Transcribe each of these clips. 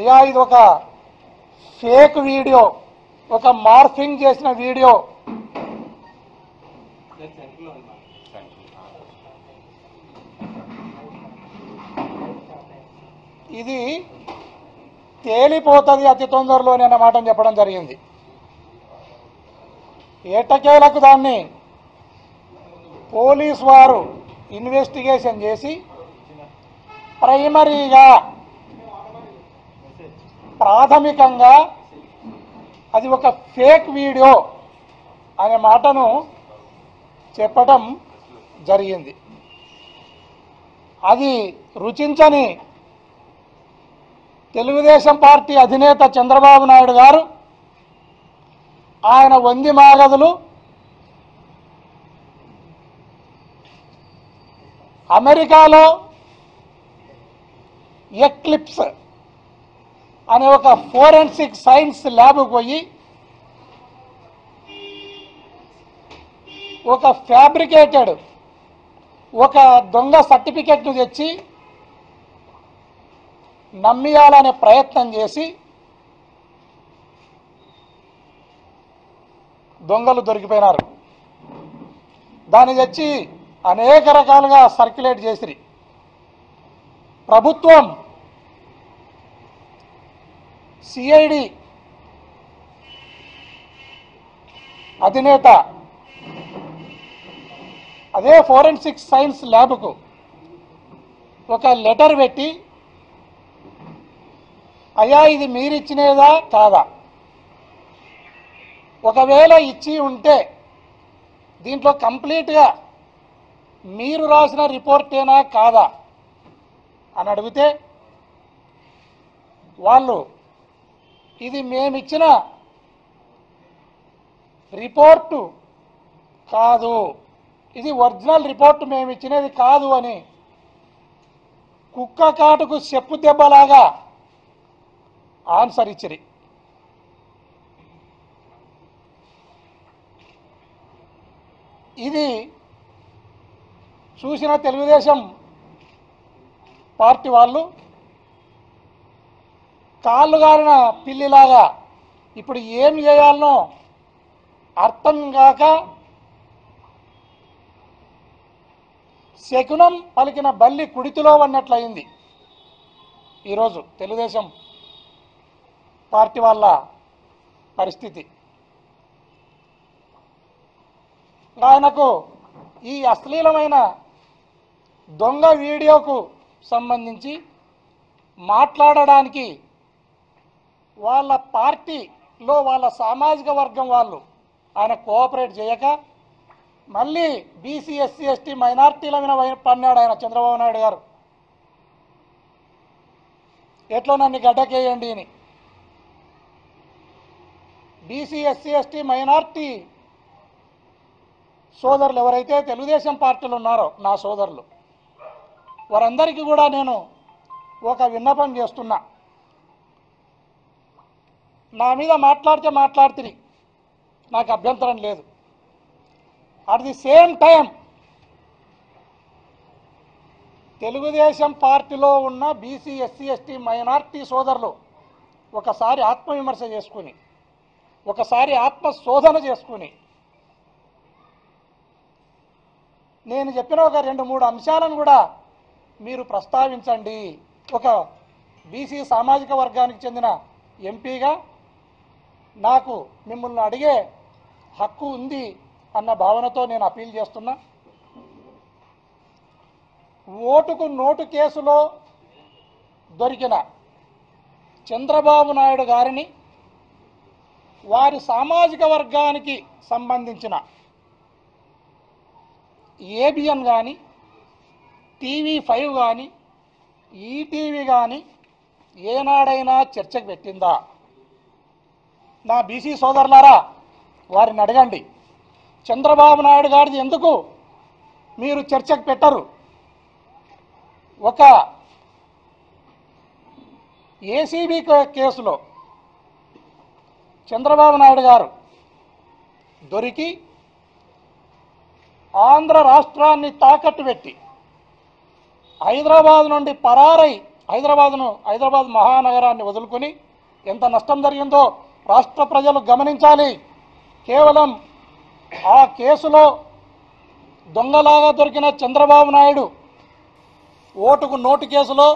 అయ్యా ఇది ఒక ఫేక్ వీడియో ఒక మార్ఫింగ్ చేసిన వీడియో. ఇది తేలిపోతుంది అతి తొందరలోనే అన్న మాట చెప్పడం జరిగింది. ఏటకేలకు దాన్ని పోలీస్ వారు ఇన్వెస్టిగేషన్ చేసి ప్రైమరీగా ప్రాథమికంగా అది ఒక ఫేక్ వీడియో అనే మాటను చెప్పటం జరిగింది. అది రుచించని తెలుగుదేశం పార్టీ అధినేత చంద్రబాబు నాయుడు గారు ఆయన వంది మాగదులు అమెరికాలో ఎక్లిప్స్ అనే ఒక ఫోరెన్సిక్ సైన్స్ ల్యాబ్కు పోయి ఒక ఫ్యాబ్రికేటెడ్ ఒక దొంగ సర్టిఫికెట్ను తెచ్చి నమ్మియాలనే ప్రయత్నం చేసి దొంగలు దొరికిపోయినారు. దాన్ని తెచ్చి అనేక రకాలుగా సర్క్యులేట్ చేసిరి. ప్రభుత్వం సిఐడి అధినేత. అదే ఫోరెన్సిక్ సైన్స్ ల్యాబ్కు ఒక లెటర్ పెట్టి అయ్యా ఇది మీరిచ్చినేదా కాదా? ఒకవేళ ఇచ్చి ఉంటే దీంట్లో కంప్లీట్గా మీరు రాసిన రిపోర్టేనా కాదా? అని అడిగితే వాళ్ళు ఇది మేమిచ్చిన రిపోర్టు కాదు. ఇది ఒరిజినల్ రిపోర్ట్ మేము ఇచ్చినది కాదు అని కుక్క కాటుకు చెప్పు దెబ్బలాగా ఆన్సర్ ఇచ్చిరి. ఇది చూసిన తెలుగుదేశం పార్టీ వాళ్ళు కాళ్ళు గారిన పిల్లిలాగా ఇప్పుడు ఏం చేయాలనో అర్థం కాక శకునం పలికిన బల్లి కుడితిలో ఉన్నట్లయింది. ఈరోజు తెలుగుదేశం పార్టీ వాళ్ళ పరిస్థితి. ఆయనకు ఈ అశ్లీలమైన దొంగ వీడియోకు సంబంధించి మాట్లాడడానికి వాళ్ళ పార్టీలో వాళ్ళ సామాజిక వర్గం వాళ్ళు. ఆయన కోఆపరేట్ చేయక మళ్ళీ బీసీ ఎస్సీ ఎస్టీ మైనార్టీల మీద పన్నాడు ఆయన చంద్రబాబు నాయుడు గారు. ఎట్లా నన్ను గడ్డకేయండి అని. బీసీ ఎస్సీ ఎస్టీ మైనార్టీ సోదరులు ఎవరైతే తెలుగుదేశం పార్టీలు ఉన్నారో నా సోదరులు వారందరికీ కూడా నేను ఒక విన్నపం చేస్తున్నా. నా మీద మాట్లాడితే మాట్లాడుతుంది నాకు అభ్యంతరం లేదు. At the same time Telugu Desam పార్టీలో ఉన్న బీసీ ఎస్సీ ఎస్టీ మైనార్టీ సోదరులు ఒకసారి ఆత్మవిమర్శ చేసుకుని ఒకసారి ఆత్మ శోధన చేసుకుని నేను చెప్పిన ఒక రెండు మూడు అంశాలను కూడా మీరు ప్రస్తావించండి. ఒక బీసీ సామాజిక వర్గానికి చెందిన ఎంపీగా నాకు మిమ్మల్ని అడిగే హక్కు ఉంది అన్న భావనతో నేను అపీల్ చేస్తున్నా. ఓటుకు నోటు కేసులో దొరికిన చంద్రబాబు నాయుడు గారిని వారి సామాజిక వర్గానికి సంబంధించిన ఏబిఎన్ కానీ టీవీ ఫైవ్ కానీ ఈటీవీ కానీ ఏనాడైనా చర్చకు పెట్టిందా? నా బీసీ సోదరులారా వారిని అడగండి. చంద్రబాబు నాయుడు గారిది ఎందుకు మీరు చర్చకు పెట్టరు? ఒక ఏసీబీ కేసులో చంద్రబాబు నాయుడు గారు దొరికి ఆంధ్ర రాష్ట్రాన్ని తాకట్టు పెట్టి హైదరాబాద్ నుండి పరారై హైదరాబాద్ను హైదరాబాద్ మహానగరాన్ని వదులుకొని ఎంత నష్టం జరిగిందో రాష్ట్ర ప్రజలు గమనించాలి. కేవలం ఆ కేసులో దొంగలాగా దొరికిన చంద్రబాబు నాయుడు ఓటుకు నోటు కేసులో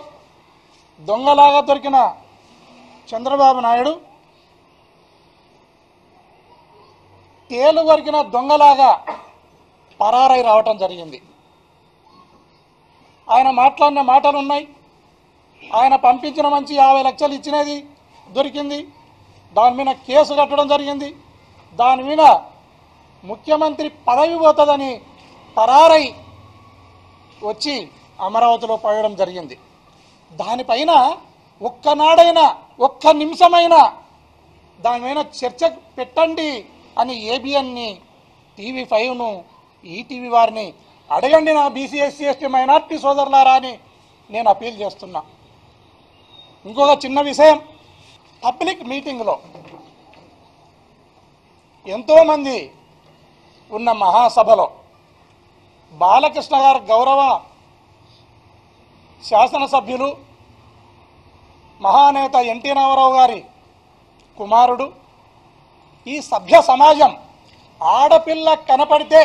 దొంగలాగా దొరికిన చంద్రబాబు నాయుడు తేలు దొరికిన దొంగలాగా పరారై రావటం జరిగింది. ఆయన మాట్లాడిన మాటలు ఉన్నాయి ఆయన పంపించిన మంచి యాభై లక్షలు ఇచ్చినది దొరికింది. దాని మీద కేసు కట్టడం జరిగింది. దాని మీద ముఖ్యమంత్రి పదవి పోతుందని పరారై వచ్చి అమరావతిలో పడడం జరిగింది. దానిపైన ఒక్కనాడైనా ఒక్క నిమిషమైనా దానిపైన చర్చ పెట్టండి అని ఏబిఎన్ని టీవీ ఫైవ్ను ఈటీవీ వారిని అడగండి నా బీసీఎస్సీ ఎస్టీ మైనార్టీ సోదరులారా అని నేను అప్పీల్ చేస్తున్నా. ఇంకొక చిన్న విషయం పబ్లిక్ మీటింగ్లో ఎంతోమంది ఉన్న మహాసభలో బాలకృష్ణ గారు గౌరవ శాసనసభ్యులు మహానేత ఎన్టీ రామారావు గారి కుమారుడు ఈ సభ్య సమాజం ఆడపిల్ల కనపడితే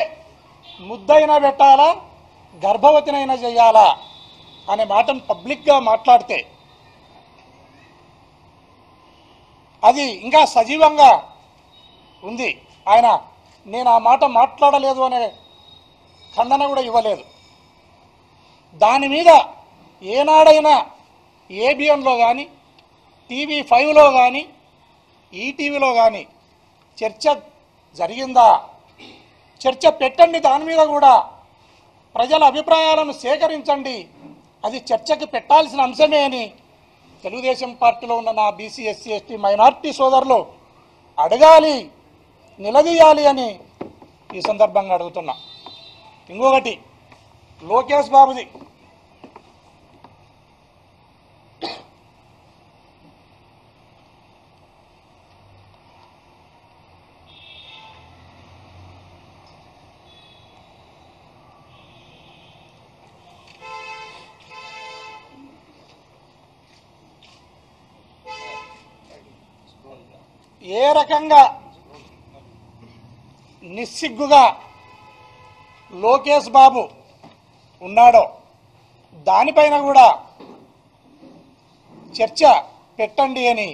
ముద్దైనా పెట్టాలా గర్భవతినైనా చేయాలా అనే మాటను పబ్లిక్గా మాట్లాడితే అది ఇంకా సజీవంగా ఉంది. ఆయన నేను ఆ మాట మాట్లాడలేదు అనే ఖండన కూడా ఇవ్వలేదు. దాని మీద ఏనాడైనా ఏబిఎన్లో కానీ టీవీ ఫైవ్లో కానీ ఈటీవీలో కానీ చర్చ జరిగిందా? చర్చ పెట్టండి దాని మీద కూడా ప్రజల అభిప్రాయాలను సేకరించండి. అది చర్చకు పెట్టాల్సిన అంశమే అని తెలుగుదేశం పార్టీలో ఉన్న నా బీసీ ఎస్సీ ఎస్టీ మైనార్టీ సోదరులు అడగాలి నిలదీయాలి అని ఈ సందర్భంగా అడుగుతున్నా. ఇంకొకటి లోకేష్ బాబుది. ఏ రకంగా నిస్సిగ్గుగా లోకేష్ బాబు ఉన్నాడో దానిపైన కూడా చర్చ పెట్టండి అని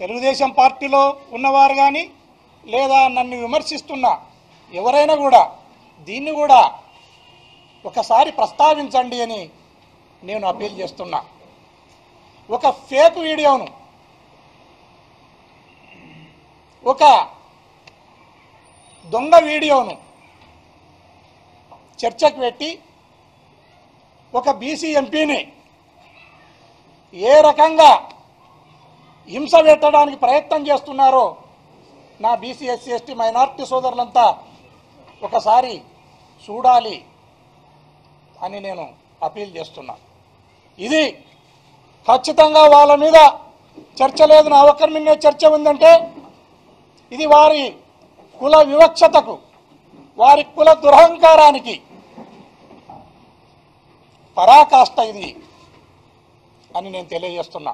తెలుగుదేశం పార్టీలో ఉన్నవారు కానీ లేదా నన్ను విమర్శిస్తున్న ఎవరైనా కూడా దీన్ని కూడా ఒకసారి ప్రస్తావించండి అని నేను అప్పీల్ చేస్తున్నా. ఒక ఫేక్ వీడియోను ఒక దొంగ వీడియోను చర్చకు పెట్టి ఒక బీసీ ఎంపీని ఏ రకంగా హింస పెట్టడానికి ప్రయత్నం చేస్తున్నారో నా బీసీ ఎస్సీ ఎస్టీ మైనార్టీ సోదరులంతా ఒకసారి చూడాలి అని నేను అపీల్ చేస్తున్నా. ఇది ఖచ్చితంగా వాళ్ళ మీద చర్చ లేదు నా ఒక్కరి మీద చర్చ ఉందంటే ఇది వారి కుల వివక్షతకు వారి కుల దురహంకారానికి పరాకాష్ట ఇది అని నేను తెలియజేస్తున్నా.